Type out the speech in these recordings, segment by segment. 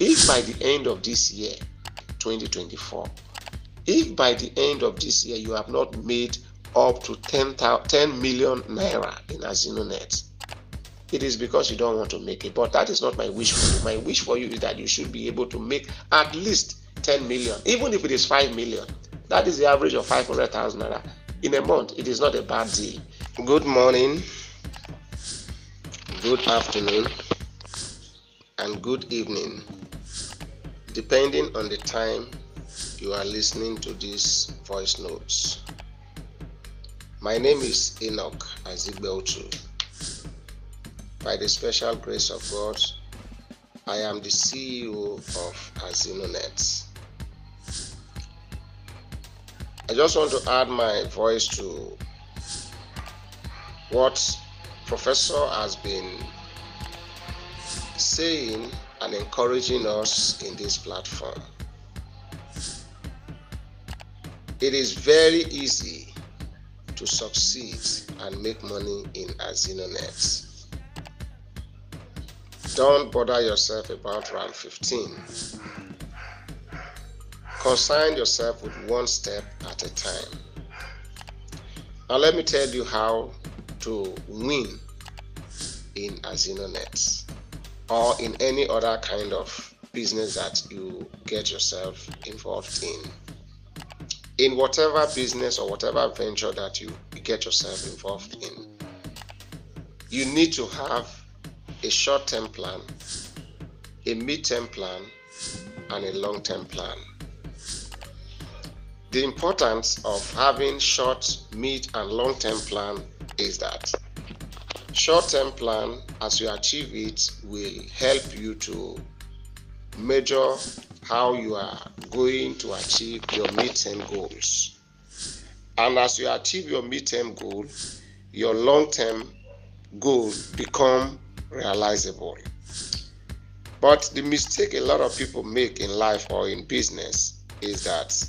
if by the end of this year, 2024, if by the end of this year you have not made up to 10, 10 million naira in Azinonet, it is because you don't want to make it. But that is not my wish for you. My wish for you is that you should be able to make at least 10 million, even if it is 5 million. That is the average of 500,000 naira in a month. It is not a bad deal. Good morning, good afternoon, and good evening, depending on the time you are listening to these voice notes. My name is Enoch Azigbeutu. By the special grace of God, I am the CEO of Azinonet. I just want to add my voice to what Professor has been saying and encouraging us in this platform. It is very easy to succeed and make money in Azinonet. Don't bother yourself about round 15. Consign yourself with one step at a time. Now, let me tell you how to win in Azinonet or in any other kind of business that you get yourself involved in. In whatever business or whatever venture that you get yourself involved in, you need to have a short term plan, a mid term plan, and a long term plan. The importance of having short, mid, and long term plan is that short term plan, as you achieve it, will help you to measure how you are going to achieve your mid term goals. And as you achieve your mid term goal, your long term goal become realizable. But the mistake a lot of people make in life or in business is that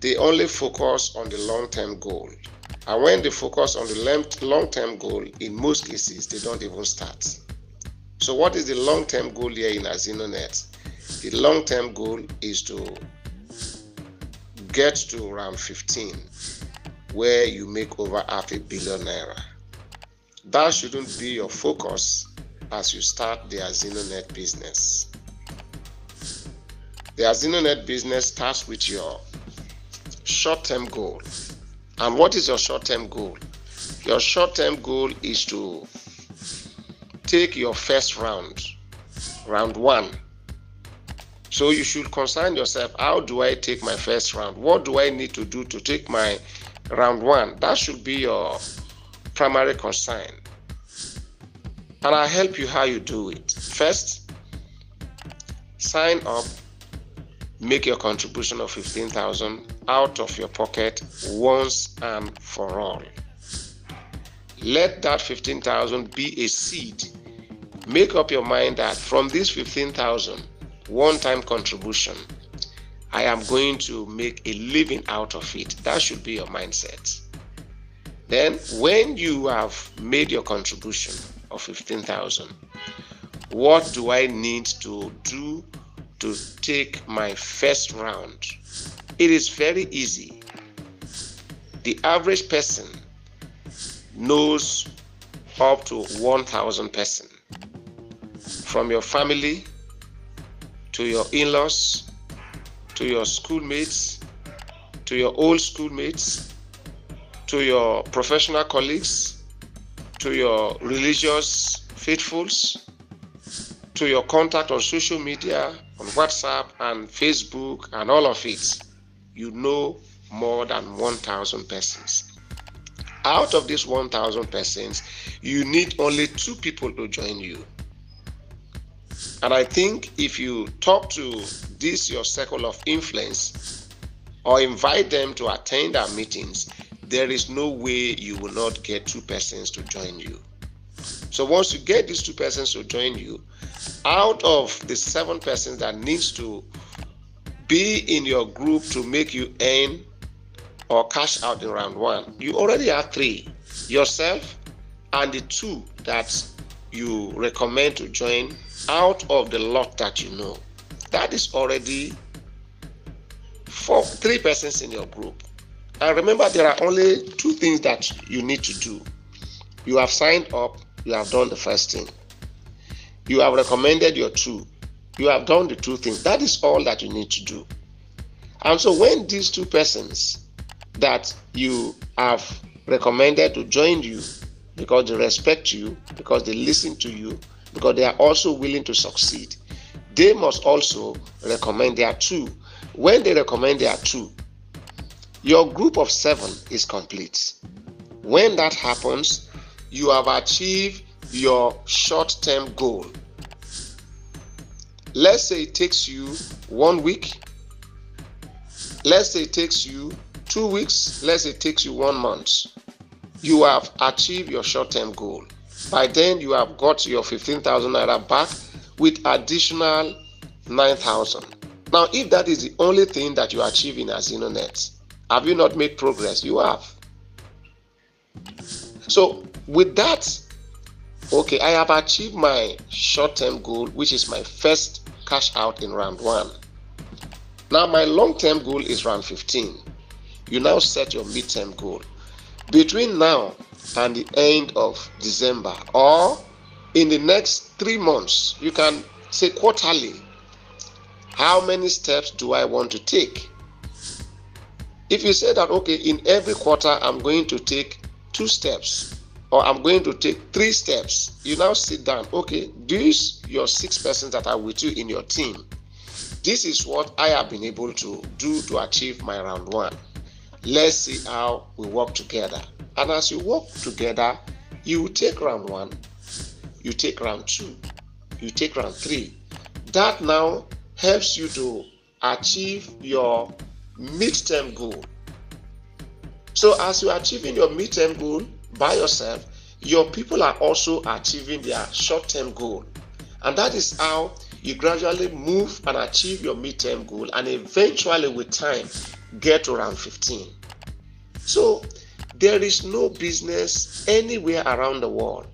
they only focus on the long term goal. And when they focus on the long term goal, in most cases, they don't even start. So, what is the long term goal here in Azinonet? The long term goal is to get to around 15, where you make over half a billion naira. That shouldn't be your focus as you start the Azinonet business. The Azinonet business starts with your short term goal. And what is your short term goal? Your short term goal is to take your first round, round one. So you should concern yourself how do I take my first round? What do I need to do to take my round one? That should be your primary concern. And I'll help you how you do it. First, sign up, make your contribution of 15,000 out of your pocket once and for all. Let that 15,000 be a seed. Make up your mind that from this 15,000 one time contribution, I am going to make a living out of it. That should be your mindset. Then, when you have made your contribution, of 15,000. What do I need to do to take my first round? It is very easy. The average person knows up to 1,000 person from your family to your in-laws to your schoolmates to your old schoolmates to your professional colleagues to your religious faithfuls, to your contact on social media, on WhatsApp and Facebook and all of it, you know more than 1,000 persons. Out of these 1,000 persons, you need only two people to join you. And I think if you talk to this, your circle of influence, or invite them to attend our meetings, there is no way you will not get two persons to join you. So once you get these two persons to join you, out of the seven persons that needs to be in your group to make you earn or cash out in round one, you already have three yourself and the two that you recommend to join out of the lot that you know. that is already four, three persons in your group. And remember, there are only two things that you need to do. You have signed up, you have done the first thing. You have recommended your two, you have done the two things. That is all that you need to do. And so, when these two persons that you have recommended to join you because they respect you, because they listen to you, because they are also willing to succeed, they must also recommend their two. When they recommend their two, your group of seven is complete. When that happens, you have achieved your short term goal. Let's say it takes you one week. Let's say it takes you two weeks. Let's say it takes you one month. You have achieved your short term goal. By then, you have got your 15,000 naira back with additional 9,000. Now, if that is the only thing that you achieve in Azinonet, have you not made progress? You have. So, with that, okay, I have achieved my short term goal, which is my first cash out in round one. Now, my long term goal is round 15. You now set your mid term goal. Between now and the end of December, or in the next three months, you can say quarterly, how many steps do I want to take? If you say that, okay, in every quarter I'm going to take two steps or I'm going to take three steps, you now sit down. Okay, these your six persons that are with you in your team. This is what I have been able to do to achieve my round one. Let's see how we work together. And as you work together, you take round one, you take round two, you take round three. That now helps you to achieve your midterm goal. So, as you're achieving your midterm goal by yourself, your people are also achieving their short term goal. And that is how you gradually move and achieve your midterm goal and eventually, with time, get to around 15. So, there is no business anywhere around the world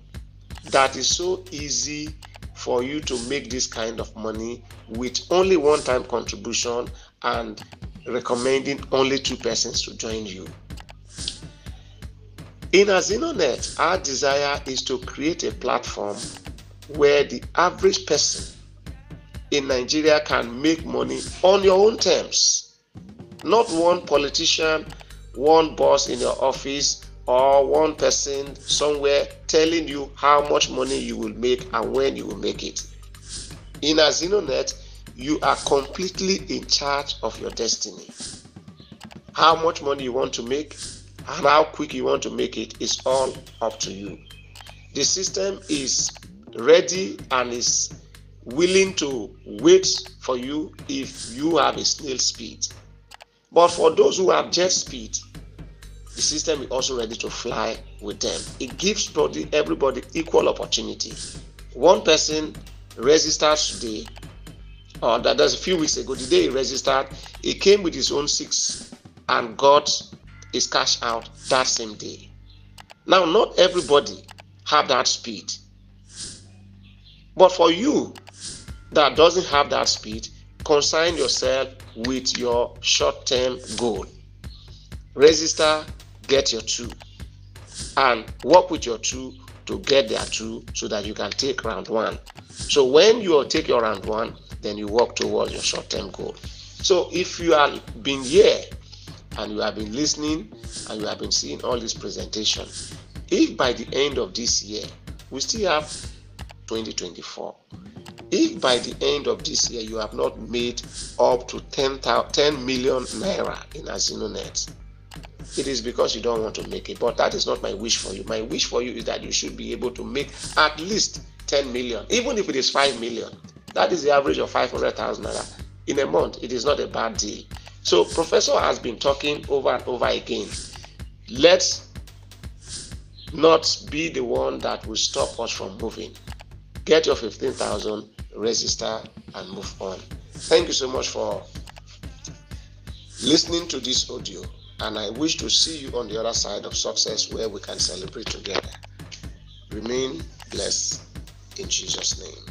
that is so easy for you to make this kind of money with only one time contribution and recommending only two persons to join you. In Azinonet, our desire is to create a platform where the average person in Nigeria can make money on your own terms. Not one politician, one boss in your office, or one person somewhere telling you how much money you will make and when you will make it. In Azinonet, you are completely in charge of your destiny. How much money you want to make and how quick you want to make it is all up to you. The system is ready and is willing to wait for you if you have a snail speed. But for those who have jet speed, the system is also ready to fly with them. It gives body, everybody equal opportunity. One person registered today, or that was a few weeks ago, the day he registered, he came with his own six and got his cash out that same day. Now, not everybody have that speed. But for you that doesn't have that speed, consign yourself with your short-term goal. Register get your two and work with your two to get their two so that you can take round one. So when you take your round one, then you work towards your short-term goal. So if you have been here and you have been listening and you have been seeing all this presentation, if by the end of this year we still have 2024, if by the end of this year you have not made up to 10, 10 million naira in Azinonet, it is because you don't want to make it. But that is not my wish for you. My wish for you is that you should be able to make at least 10 million, even if it is 5 million. That is the average of 500,000 naira in a month. It is not a bad deal. So, Professor has been talking over and over again. Let's not be the one that will stop us from moving. Get your 15,000, register, and move on. Thank you so much for listening to this audio and I wish to see you on the other side of success where we can celebrate together. Remain blessed in Jesus' name.